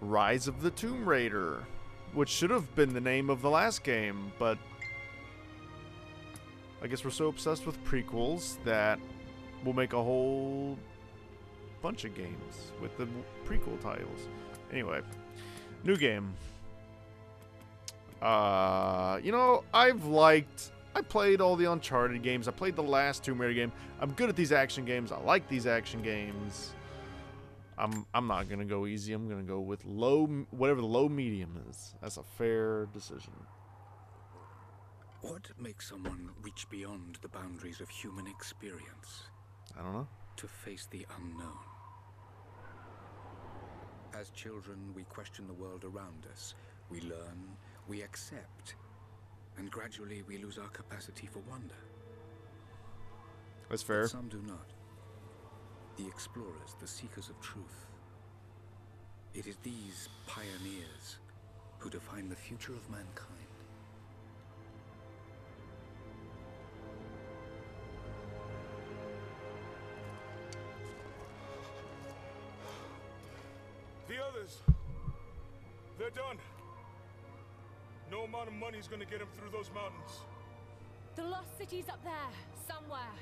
Rise. Of the Tomb Raider, which should have been the name of the last game, but I guess we're so obsessed with prequels that we'll make a whole bunch of games with the prequel titles. Anyway, new game. Uh, you know, I've liked I played all the Uncharted games. I played the last Tomb Raider game. I'm good at these action games. I like these action games. I'm I'm not gonna go easy. I'm gonna go with low, whatever the low medium is. That's a fair decision. What makes someone reach beyond the boundaries of human experience I don't know. to face the unknown? As children, we question the world around us. We learn, we accept, and gradually we lose our capacity for wonder. That's But fair. some do not. The explorers, the seekers of truth. It is these pioneers who define the future of mankind. The others, they're done. No amount of money's gonna get them through those mountains. The lost city's up there, somewhere.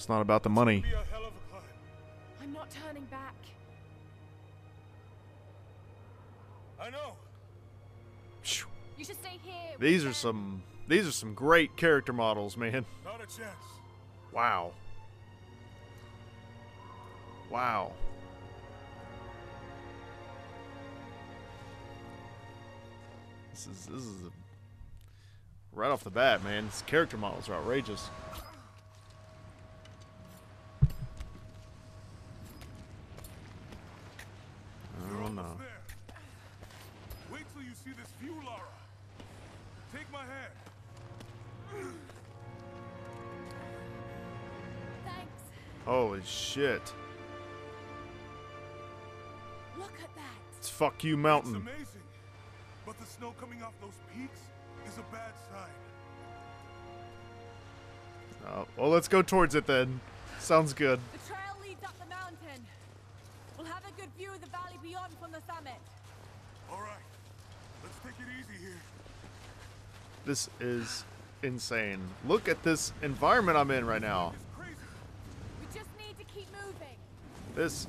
It's not about the money. Be a hell of a climb. I'm not turning back. I know. You should stay here. These are some these are some great character models, man. Not a chance. Wow. Wow. This is this is a, right off the bat, man. These character models are outrageous. Shit. Look at that. It's fuck you It's mountain. amazing. But the snow coming off those peaks is a bad sign. Oh, well, let's go towards it then. Sounds good. The trail leads up the mountain. We'll have a good view of the valley beyond from the summit. All right. Let's take it easy here. This is insane. Look at this environment I'm in right now. This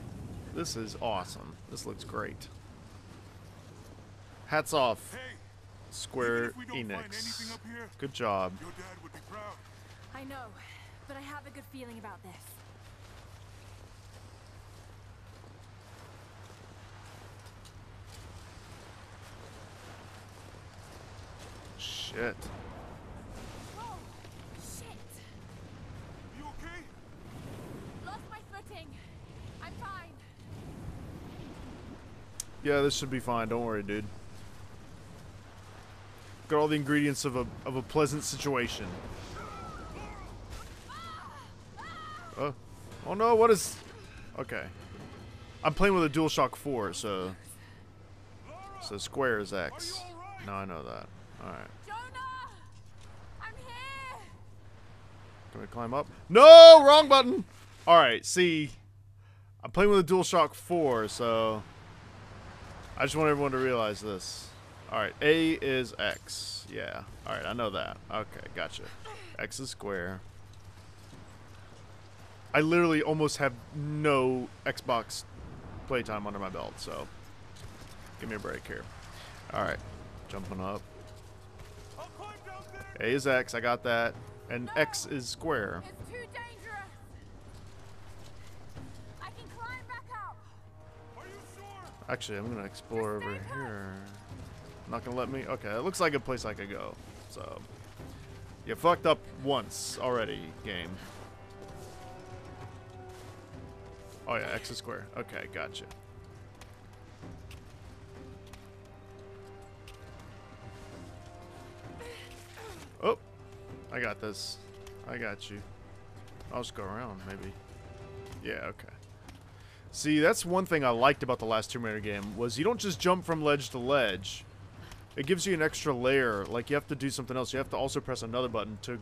this is awesome. This looks great. Hats off, Hey, Square even if we don't find Enix. up here, Good job. your dad would be proud. I know, but I have a good feeling about this. Shit. Yeah, this should be fine. Don't worry, dude. Got all the ingredients of a of a pleasant situation. Oh, oh no! What is? Okay, I'm playing with a DualShock 4, so so square is X. Are you all right? No, I know that. All right. Jonah! I'm here! Can we climb up? No, wrong button. All right, see, I'm playing with a DualShock 4, so I just want everyone to realize this. All right, A is X. Yeah. All right, I know that. Okay, gotcha. X is square. I literally almost have no Xbox playtime under my belt, so give me a break here. All right, jumping up. A is X. I got that. And X is square. Actually, I'm gonna explore over here. Not gonna let me. Okay, it looks like a place I could go. So, you fucked up once already, game. Oh yeah, X is square. Okay, gotcha. Oh, I got this. I got you. I'll just go around, maybe. Yeah, okay. See, that's one thing I liked about the last Tomb Raider game was you don't just jump from ledge to ledge. It gives you an extra layer. Like you have to do something else. You have to also press another button to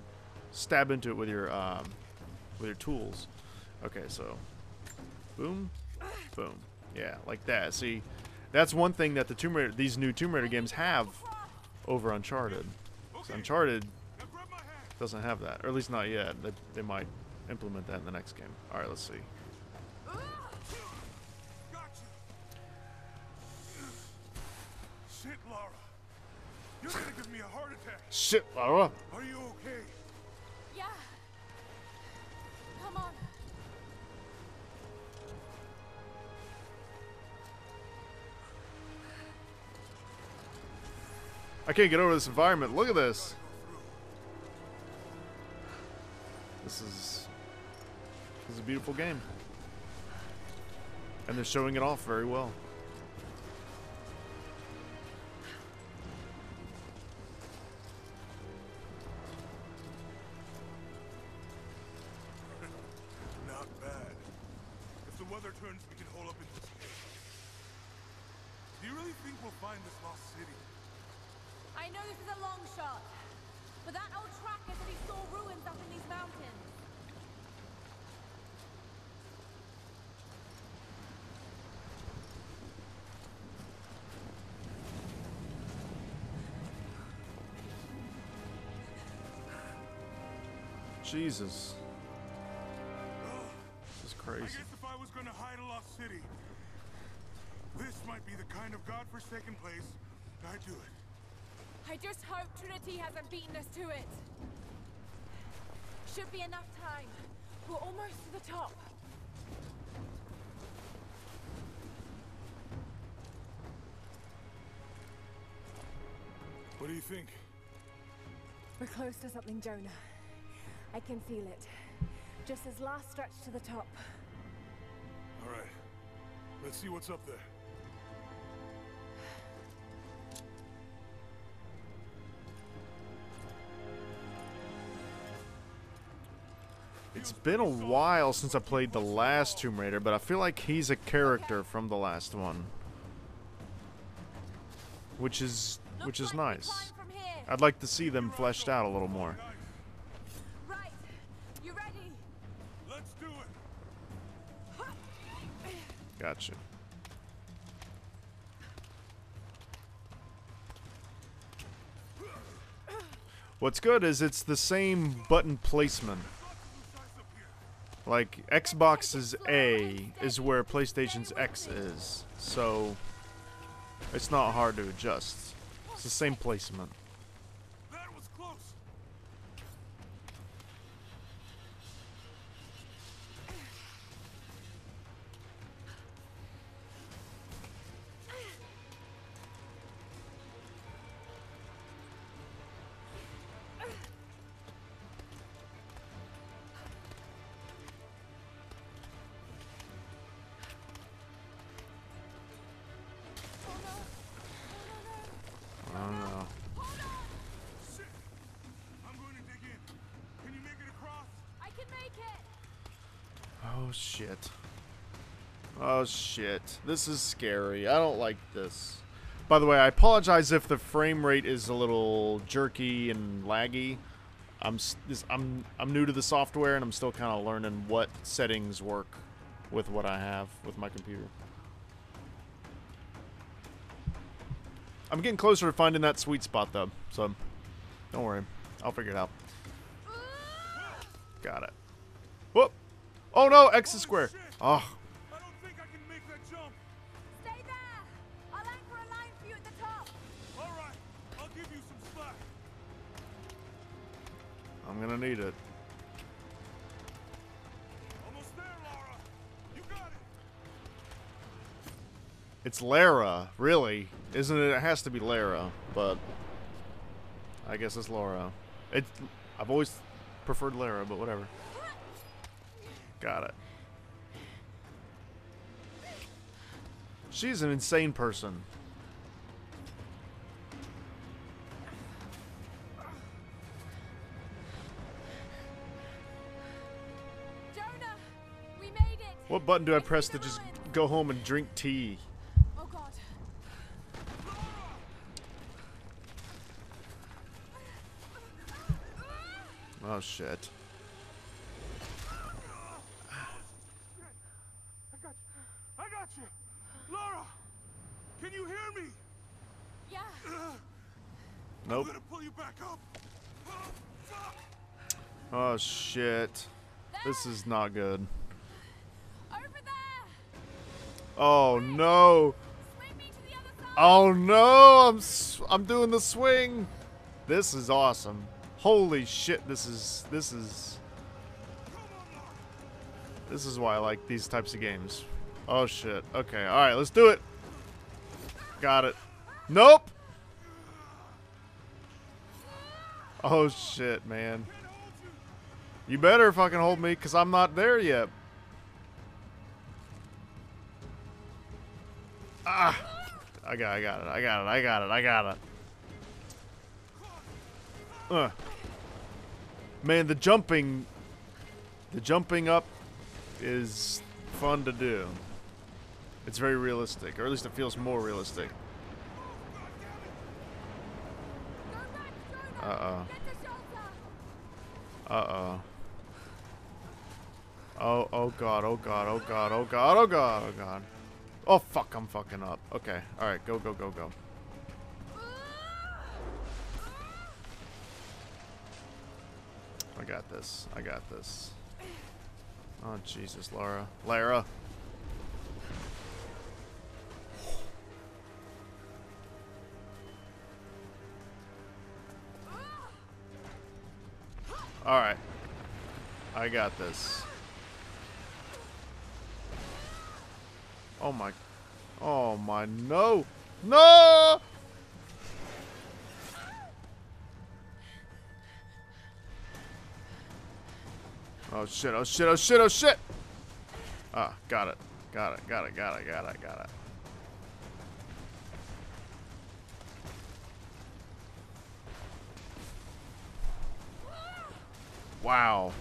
stab into it with your um, with your tools. Okay, so boom, Boom. Yeah, like that. See, that's one thing that the Tomb Raider, these new Tomb Raider games have over Uncharted. 'Cause Uncharted doesn't have that, or at least not yet. They, they might implement that in the next game. All right, let's see. You're gonna give me a heart attack. Shit, Lara. Are you okay? Yeah. Come on. I can't get over this environment. Look at this. This is this is a beautiful game, and they're showing it off very well. Jesus, this is crazy. I crazy. guess if I was gonna hide a lost city, this might be the kind of godforsaken place I'd do it. I just hope Trinity hasn't beaten us to it. Should be enough time. We're almost to the top. What do you think? We're close to something, Jonah. I can feel it. Just as last stretch to the top. All right. Let's see what's up there. It's been a while since I played the last Tomb Raider, but I feel like he's a character from the last one, which is which is Looks like we nice. climb from here. I'd like to see them fleshed out a little more. Gotcha. What's good is it's the same button placement. Like Xbox is A is where PlayStation's X is. So it's not hard to adjust. It's the same placement. Oh shit. Oh shit. This is scary. I don't like this. By the way, I apologize if the frame rate is a little jerky and laggy. I'm I'm I'm new to the software and I'm still kind of learning what settings work with what I have with my computer. I'm getting closer to finding that sweet spot though, so don't worry. I'll figure it out. Got it. Whoop! Oh no, X is square. Oh, I don't think I can make that jump. Stay there. I'll anchor a line for you at the top. All right. I'll give you some slack. I'm gonna need it. Almost there, Laura. You got it. It's Lara, really, isn't it? It has to be Lara, but I guess it's Laura. It. I've always preferred Lara, but whatever. Got it. She's an insane person. Jonah, we made it. What button do I press to just go home and drink tea? Oh God. Oh shit. I got you. I got you. Lara, can you hear me? Yeah. Uh, nope. I'm gonna pull you back up. Oh, fuck. Oh shit. This is not good. Over there. Oh no. Swing me to the other side. Oh no. I'm s- I'm doing the swing. This is awesome. Holy shit. This is this is This is why I like these types of games. Oh shit. Okay. All right, let's do it. Got it. Nope. Oh shit, man. You better fucking hold me cuz I'm not there yet. Ah. I got I got it. I got it. I got it. I got it. Uh. Man, the jumping the jumping up is fun to do. It's very realistic, or at least it feels more realistic. Uh-oh. Uh-oh. Oh, oh god, oh god, oh god, oh god, oh god, oh god. Oh fuck, I'm fucking up. Okay, alright, go, go, go, go. I got this. I got this. Oh Jesus, Laura. Lara. Alright. I got this. Oh my. Oh my. No. No! Oh shit, oh shit, oh shit, oh shit! Ah, got it. Got it, got it, got it, got it, got it. Wow.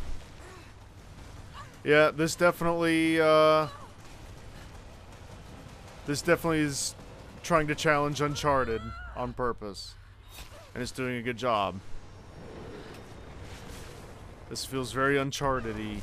Yeah, this definitely, uh... This definitely is trying to challenge Uncharted on purpose. And it's doing a good job. This feels very Uncharted-y.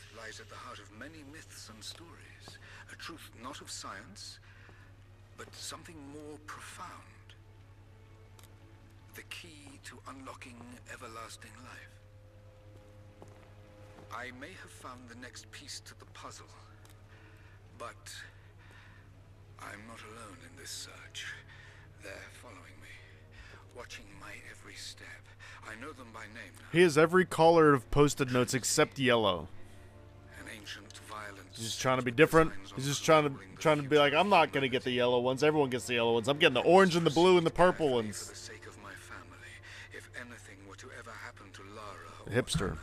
lies at the heart of many myths and stories. A truth not of science, but something more profound. The key to unlocking everlasting life. I may have found the next piece to the puzzle, but I'm not alone in this search. They're following me, watching my every step. I know them by name now. He has every color of post-it notes except yellow. An ancient violence. He's just trying to be different. He's just trying to trying to be like, I'm not gonna get the yellow ones. Everyone gets the yellow ones. I'm getting the orange and the blue and the purple ones. the sake of my family, if anything were to ever happen to Lara Hipster.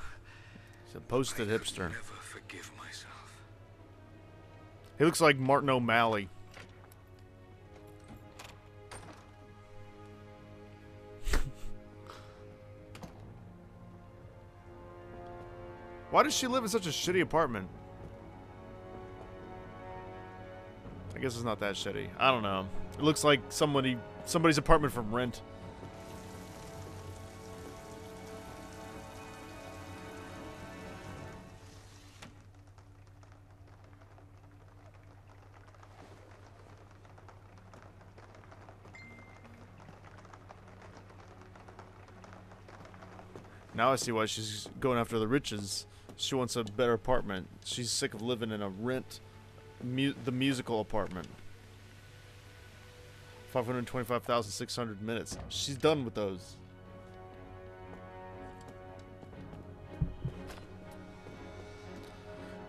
He's a posted hipster. Never forgive myself. He looks like Martin O'Malley. Why does she live in such a shitty apartment? I guess it's not that shitty. I don't know. It looks like somebody somebody's apartment from Rent. Now I see why she's going after the riches. She wants a better apartment. She's sick of living in a rent, mu- the musical apartment. 525,600 minutes. She's done with those.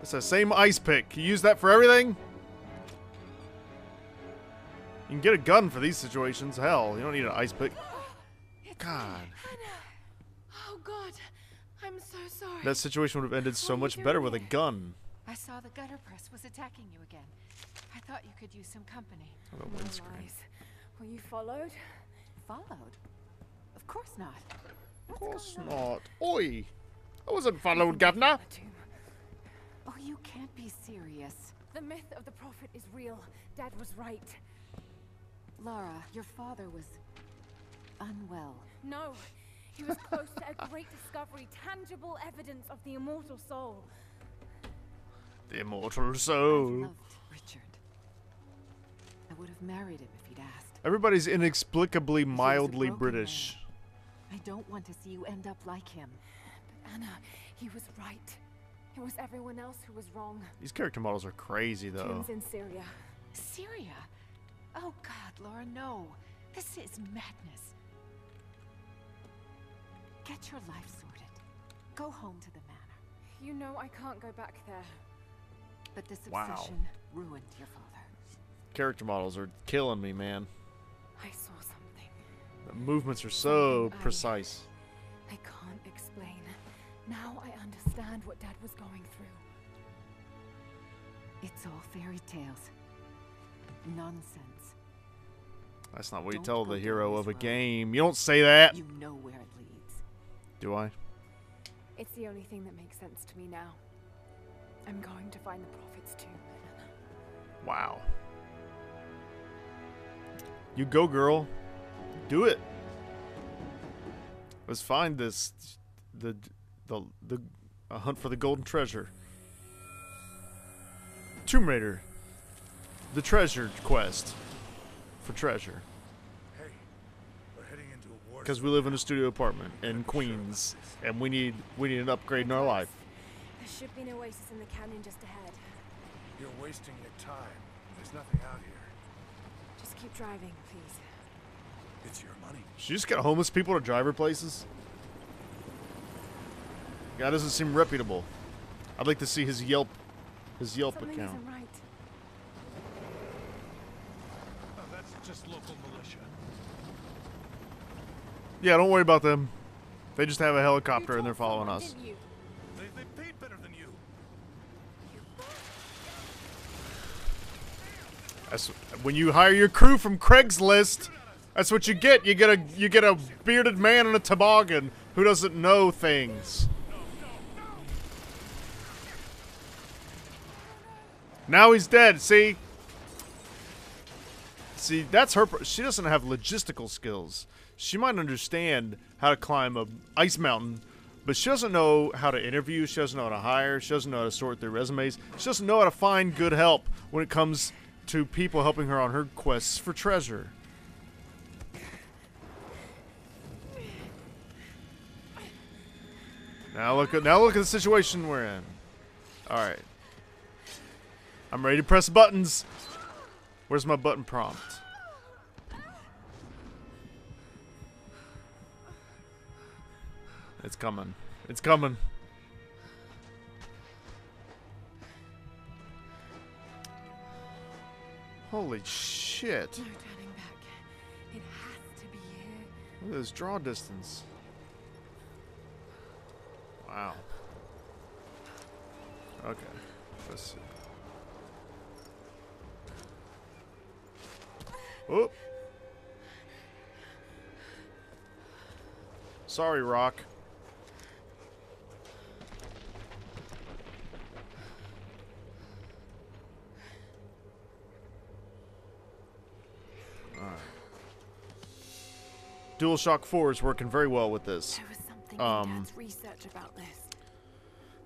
It's the same ice pick. Can you use that for everything? You can get a gun for these situations. Hell, you don't need an ice pick. God. Oh God, I'm so sorry. That situation would have ended so What are you much better with a gun. I saw the gutter press was attacking you again. I thought you could use some company. Oh, No windscreen. lies. Were you followed? Followed? Of course not. Of course not. Oi! I wasn't followed, Governor. Oh, you can't be serious. The myth of the prophet is real. Dad was right. Laura, your father was unwell. No, he was close to a great discovery, tangible evidence of the immortal soul. The immortal soul. loved Richard. I would have married him if he'd asked. Everybody's inexplicably mildly broken British. I don't want to see you end up like him. But Anna, he was right. It was everyone else who was wrong. These character models are crazy, though. Tombs in Syria. Syria? Oh God, Laura, no. This is madness. Get your life sorted. Go home to the manor. You know I can't go back there. But this Wow. obsession ruined your father. Character models are killing me, man. I saw something. The movements are so I- precise. I can't explain. Now I understand what Dad was going through. It's all fairy tales. Nonsense. That's not what you Don't tell the hero of a road. game. You don't say that. You know where it leads. Do I? It's the only thing that makes sense to me now. I'm going to find the prophet's tomb. Wow. You go, girl. Do it. Let's find this. The the the a hunt for the golden treasure. Tomb Raider. The treasure quest for treasure. Hey, we're heading into a war. Because we live in a studio apartment in Queens, and we need we need an upgrade in our life. There should be an oasis in the canyon just ahead. You're wasting your time. There's nothing out here. Just keep driving, please. It's your money. She just got homeless people to drive her places. Guy doesn't seem reputable. I'd like to see his Yelp, his Yelp Something account. isn't right. Oh, that's just local militia. Yeah, don't worry about them. They just have a helicopter and they're told following someone, us. didn't you? They, they paid better than you. That's when you hire your crew from Craigslist. That's what you get. You get a you get a bearded man in a toboggan who doesn't know things. Now he's dead. See. See, that's her. She doesn't have logistical skills. She might understand how to climb a ice mountain, but she doesn't know how to interview. She doesn't know how to hire. She doesn't know how to sort through resumes. She doesn't know how to find good help when it comes to people helping her on her quests for treasure. Now look at now look at the situation we're in. All right. I'm ready to press buttons. Where's my button prompt? It's coming. It's coming. Holy shit. No turning back. It has to be here. Look at this draw distance. Wow. Okay. Let's see. Oh. Sorry, Rock. DualShock 4 is working very well with this. Um, in research about this.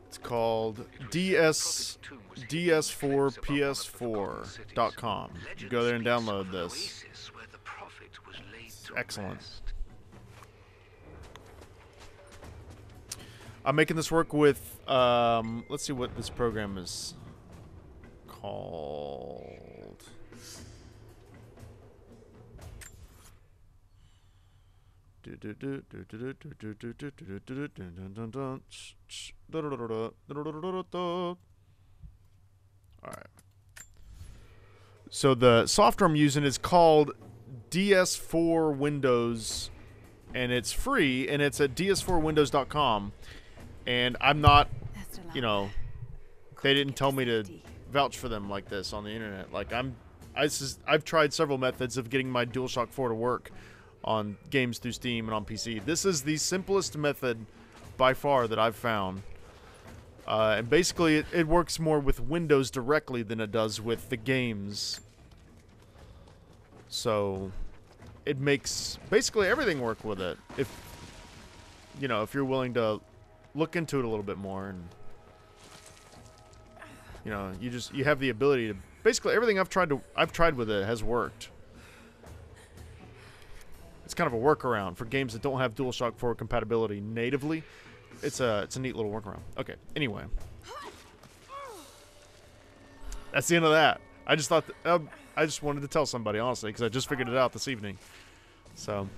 It's called DS DS4 PS4.com. You go there and download this. excellent. I'm making this work with Um, let's see what this program is called. Alright. So the software I'm using is called DS4 Windows and it's free and it's at ds4windows.com and I'm not, you know, they didn't tell me to vouch for them like this on the internet. Like I'm, I've tried several methods of getting my DualShock 4 to work on games through Steam and on PC. This is the simplest method by far that I've found. Uh, and basically, it, it works more with Windows directly than it does with the games. So, it makes basically everything work with it. If you know, if you're willing to look into it a little bit more and you know, you just you have the ability to basically everything I've tried to I've tried with it has worked. It's kind of a workaround for games that don't have DualShock 4 compatibility natively. It's a it's a neat little workaround. Okay. Anyway, that's the end of that. I just thought that, um, I just wanted to tell somebody honestly because I just figured it out this evening. So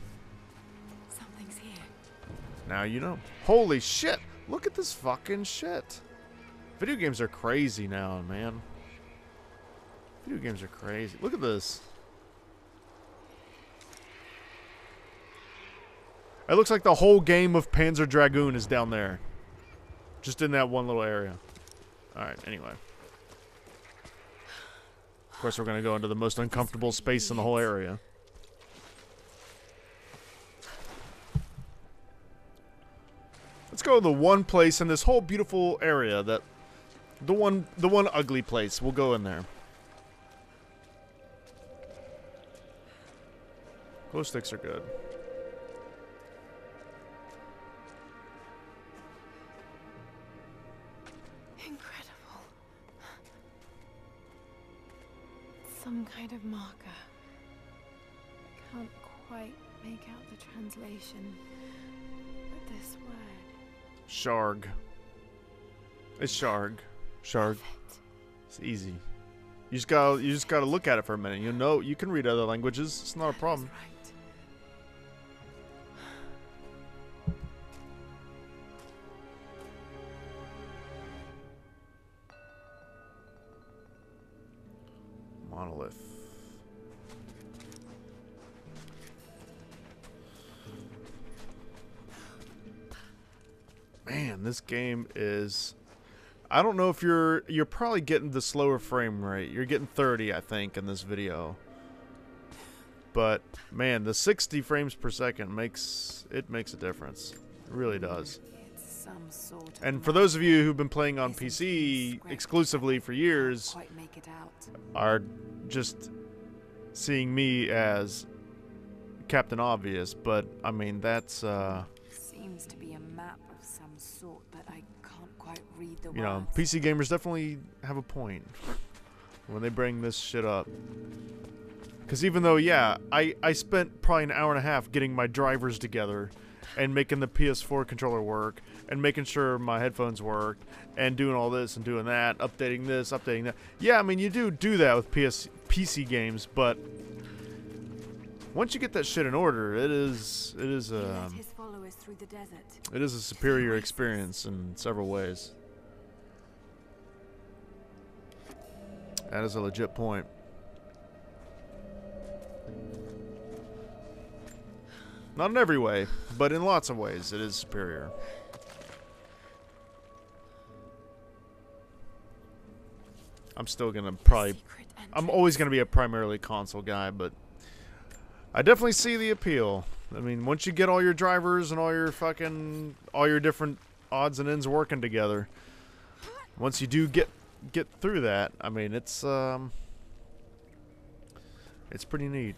Something's here. now you know. Holy shit! Look at this fucking shit. Video games are crazy now, man. Video games are crazy. Look at this. It looks like the whole game of Panzer Dragoon is down there. Just in that one little area. Alright, anyway. Of course, we're going to go into the most uncomfortable space in the whole area. Let's go to the one place in this whole beautiful area that the one the one ugly place. We'll go in there. Glow sticks are good. Incredible. Some kind of marker. I can't quite make out the translation. But this word. Sharg. It's Sharg. Sharg. It's easy. You just gotta you just gotta look at it for a minute. You know you can read other languages. It's not a problem. Is I don't know if you're you're probably getting the slower frame rate. You're getting 30, I think, in this video. But man, the 60 frames per second makes it makes a difference. It really does. Sort of And for those of you who've been playing on PC exclusively for years, are just seeing me as Captain Obvious, but I mean that's uh Seems to be a map of some sort, read the you know. PC gamers definitely have a point when they bring this shit up. Cuz even though yeah, I I spent probably an hour and a half getting my drivers together and making the PS4 controller work and making sure my headphones worked and doing all this and doing that, updating this, updating that. Yeah, I mean you do do that with PS PC games, but once you get that shit in order, it is it is led um his followers through the desert. it is a superior experience in several ways. That is a legit point. Not in every way, but in lots of ways, it is superior. I'm still gonna probably. I'm always gonna be a primarily console guy, but I definitely see the appeal. I mean, once you get all your drivers and all your fucking all your different odds and ends working together, once you do get get through that, I mean, it's um it's pretty neat.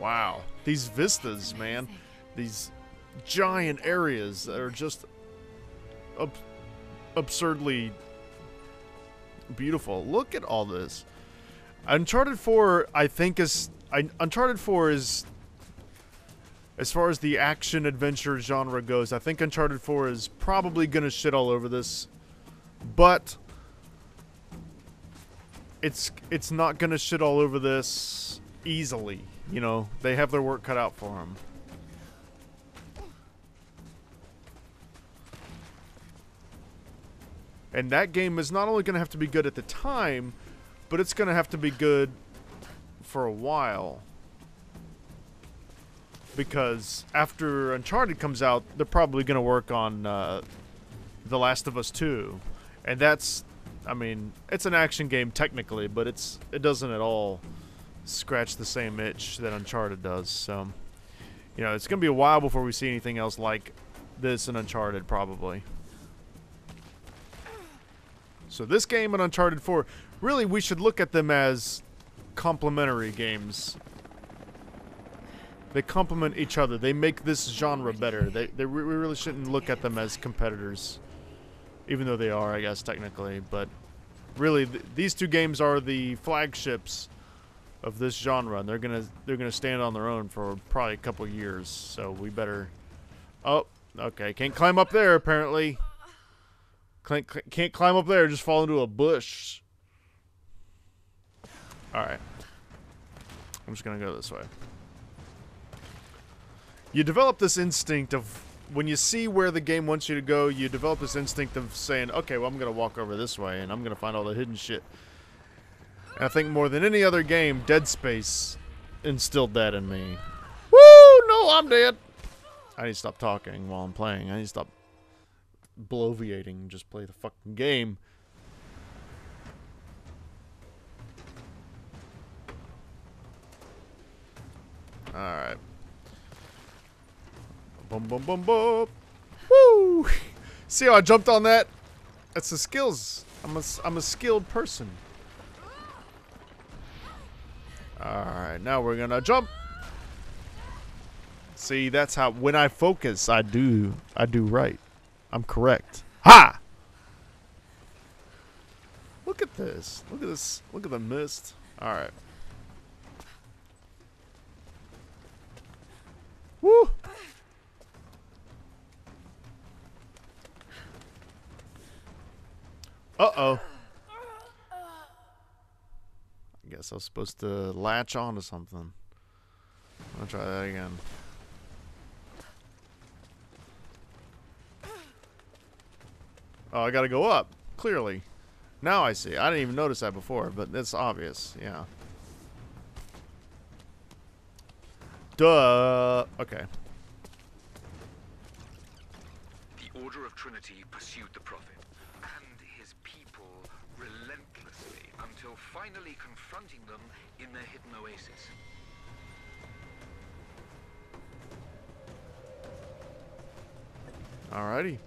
Wow. These vistas, man. These giant areas that are just ab- absurdly beautiful. Look at all this. Uncharted 4, I think is I, Uncharted 4 is as far as the action adventure genre goes, I think Uncharted 4 is probably gonna shit all over this, but it's it's not gonna shit all over this easily. You know, they have their work cut out for them. And that game is not only going to have to be good at the time, but it's going to have to be good for a while. Because after Uncharted comes out, they're probably going to work on uh, The Last of Us 2. And that's, I mean, it's an action game technically, but it's it doesn't at all scratch the same itch that Uncharted does. So, you know, it's going to be a while before we see anything else like this in Uncharted, probably. So this game and Uncharted 4, really we should look at them as complementary games. They complement each other. They make this genre better. They, they we really shouldn't look at them as competitors. Even though they are, I guess, technically. But really, th these two games are the flagships of this genre. And they're gonna they're gonna stand on their own for probably a couple years. So we better... Oh, okay. Can't climb up there, apparently. Can't climb up there, just fall into a bush. Alright. I'm just gonna go this way. You develop this instinct of when you see where the game wants you to go, you develop this instinct of saying, okay, well, I'm gonna walk over this way and I'm gonna find all the hidden shit. And I think more than any other game, Dead Space instilled that in me. Woo! No, I'm dead! I need to stop talking while I'm playing. I need to stop bloviating and just play the fucking game. Alright. Boom, boom, boom, boom. Woo! See how I jumped on that? That's the skills. I'm a, I'm a skilled person. Alright, now we're gonna jump. See, that's how, when I focus, I do, I do right. I'm correct. Ha! Look at this. Look at this. Look at the mist. Alright. Woo! Uh-oh. I guess I was supposed to latch onto something. I'll try that again. Oh, I gotta go up. Clearly. Now I see. I didn't even notice that before, but it's obvious. Yeah. Duh. Okay. The Order of Trinity pursued the Prophet and his people relentlessly until finally confronting them in their hidden oasis. Alrighty.